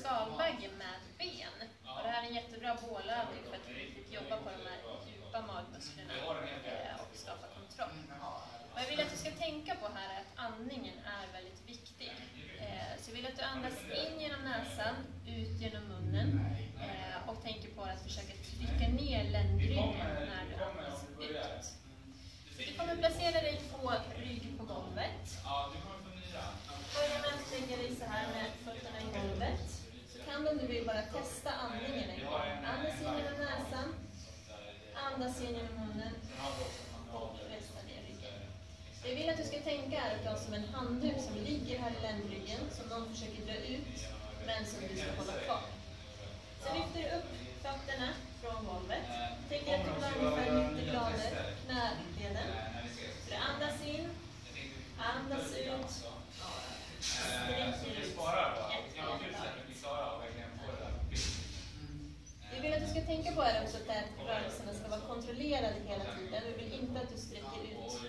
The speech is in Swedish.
skalbagge med ben. Och det här är en jättebra bålövning för att jobba på de här djupa magmusklerna eh, och skapa kontroll. Vad jag vill att du ska tänka på här är att andningen är väldigt viktig. Eh, så jag vill att du andas in genom näsan, ut genom munnen eh, och tänker på att försöka trycka ner ländryggen när du andas ut. Du kommer placera dig på rygg på golvet. Börja med att lägga dig så här med fötterna i golvet. Så kan du vill bara testa andningen en gång. Andas in genom näsan, andas in genom munnen och resta ner ryggen. Jag vill att du ska tänka är att du har som en handduk som ligger här i ländryggen som någon försöker dra ut men som du ska hålla kvar. ska tänka på är också att rörelserna ska vara kontrollerade hela tiden. Vi vill inte att du sträcker ut